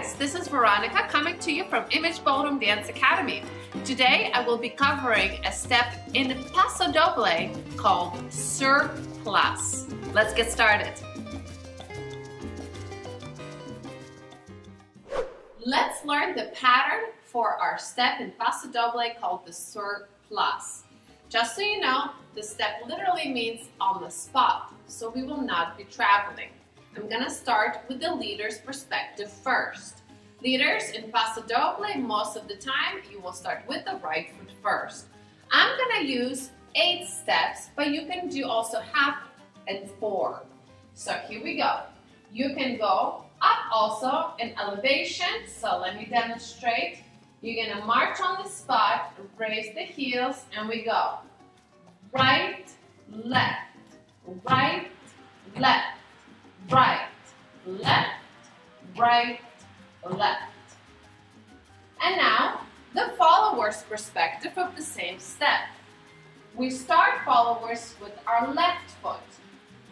guys, this is Veronica coming to you from Image Ballroom Dance Academy. Today I will be covering a step in Paso Doble called Sur Place. Let's get started. Let's learn the pattern for our step in Paso Doble called the Sur Place. Just so you know, the step literally means on the spot, so we will not be traveling. I'm gonna start with the leader's perspective first. Leaders in Paso Doble, most of the time, you will start with the right foot first. I'm gonna use eight steps, but you can do also half and four. So here we go. You can go up also in elevation. So let me demonstrate. You're gonna march on the spot, raise the heels, and we go. Right, left, right, left, right, left, right, left. And now, the follower's perspective of the same step. We start followers with our left foot.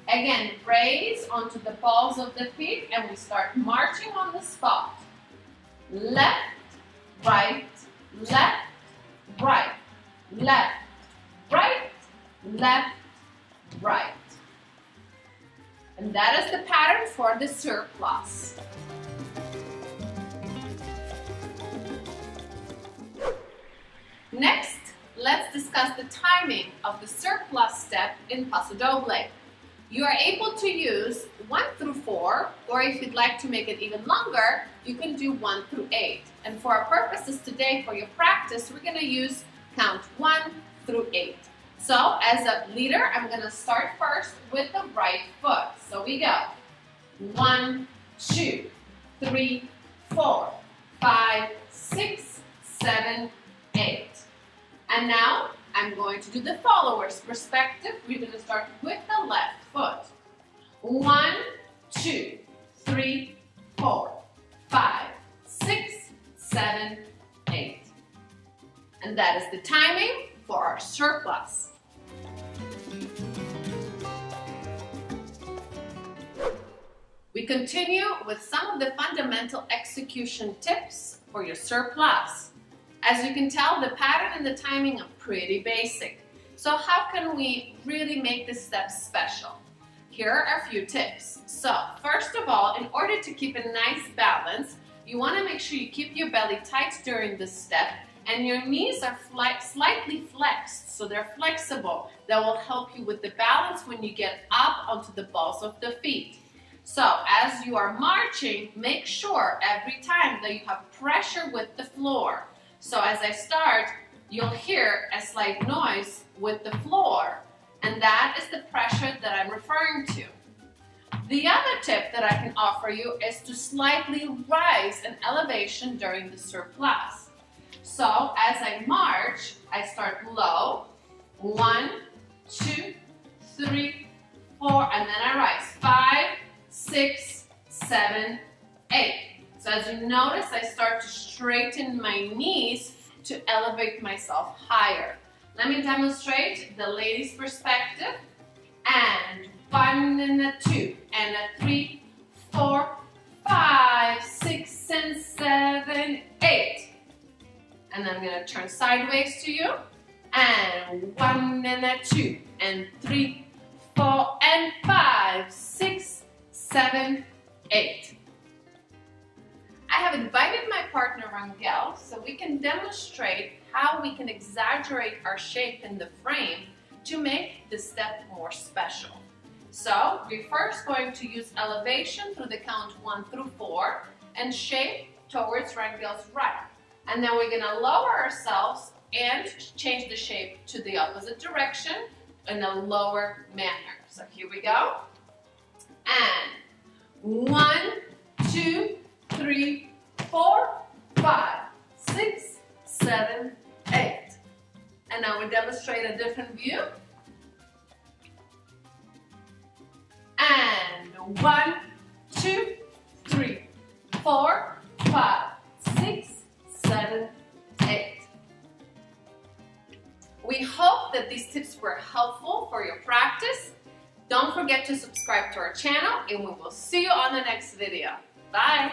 Again, raise onto the balls of the feet and we start marching on the spot. Left, right, left, right, left, right, left, right. And that is the pattern for the sur place. Next, let's discuss the timing of the sur place step in Paso Doble. You are able to use 1 through 4, or if you'd like to make it even longer, you can do 1 through 8. And for our purposes today, for your practice, we're going to use count 1 through 8. So as a leader, I'm gonna start first with the right foot. So we go. One, two, three, four, five, six, seven, eight. And now I'm going to do the follower's perspective. We're gonna start with the left foot. One, two, three, four, five, six, seven, eight. And that is the timing for our sur place. Continue with some of the fundamental execution tips for your sur place. As you can tell, the pattern and the timing are pretty basic. So how can we really make this step special? Here are a few tips. So first of all, in order to keep a nice balance, you want to make sure you keep your belly tight during this step and your knees are slightly flexed, so they're flexible. That will help you with the balance when you get up onto the balls of the feet. So as you are marching, make sure every time that you have pressure with the floor. So as I start, you'll hear a slight noise with the floor, and that is the pressure that I'm referring to. The other tip that I can offer you is to slightly rise in elevation during the sur place. So as I march, I start low. One, two, three, four, and then I you notice, I start to straighten my knees to elevate myself higher. Let me demonstrate the lady's perspective. And one and a two, and a three, four, five, six, and seven, eight and I'm gonna turn sideways to you. And one and a two, and three, four, and five, six, seven, eight. I have invited my partner Rangel so we can demonstrate how we can exaggerate our shape in the frame to make the step more special. So we're first going to use elevation through the count one through four and shape towards Rangel's right. And then we're gonna lower ourselves and change the shape to the opposite direction in a lower manner. So here we go. And one, two, three, four, five, six, seven, eight. And now we demonstrate a different view. And one, two, three, four, five, six, seven, eight. We hope that these tips were helpful for your practice. Don't forget to subscribe to our channel and we will see you on the next video. Bye.